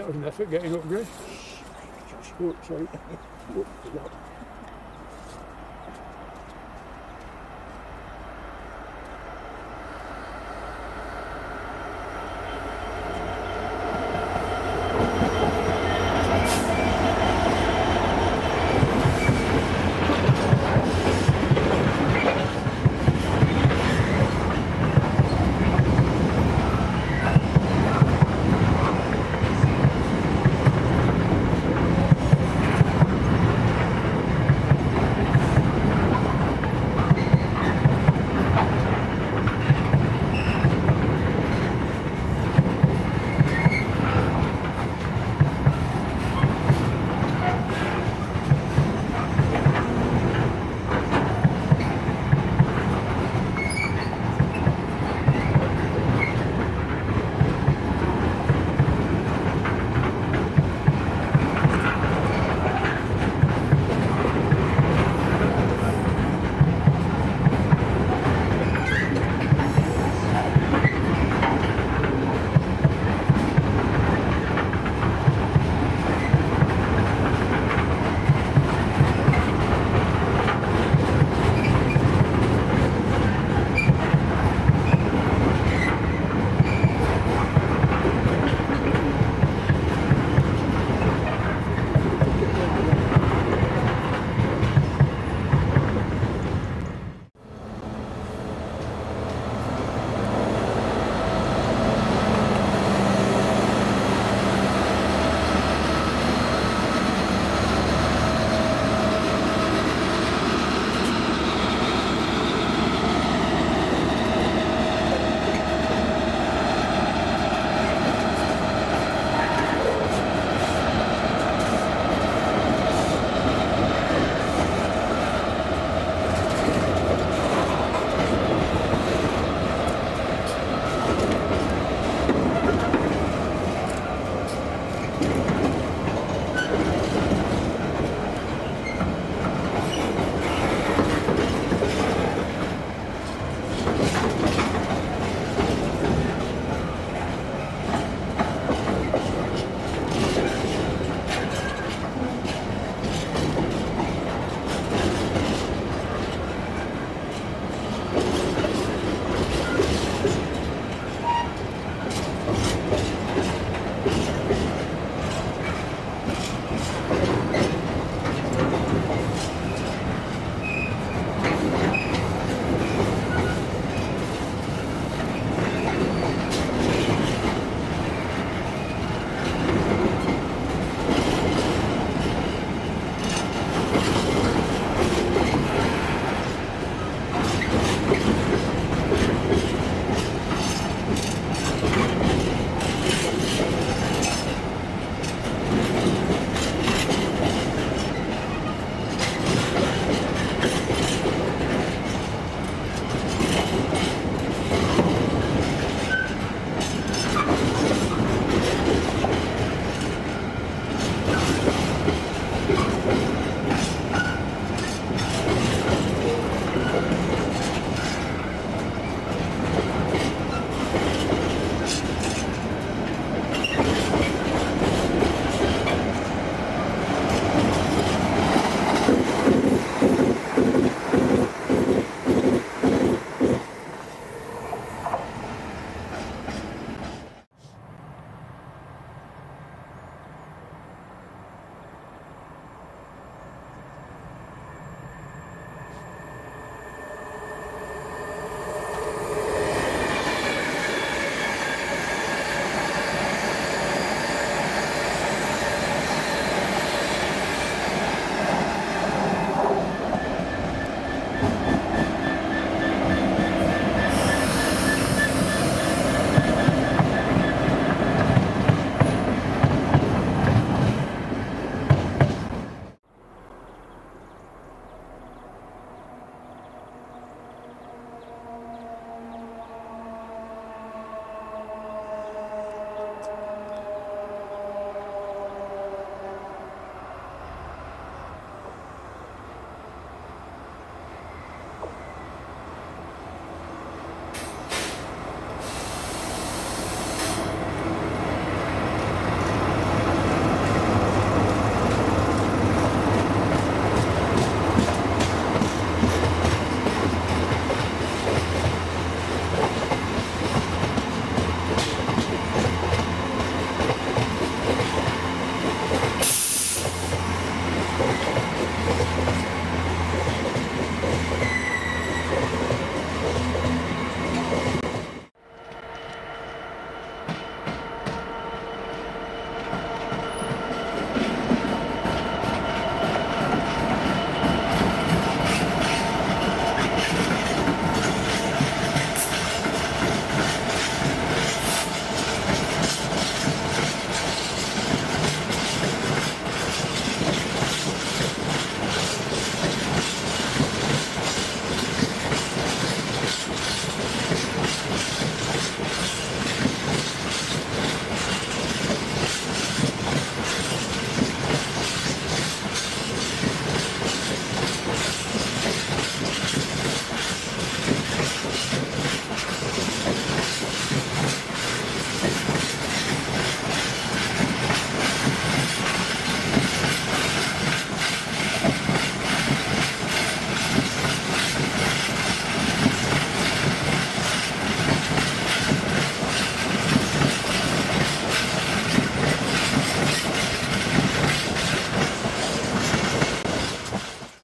Yes, that was an effort getting up, Greg. Oh, sorry. Oh, no.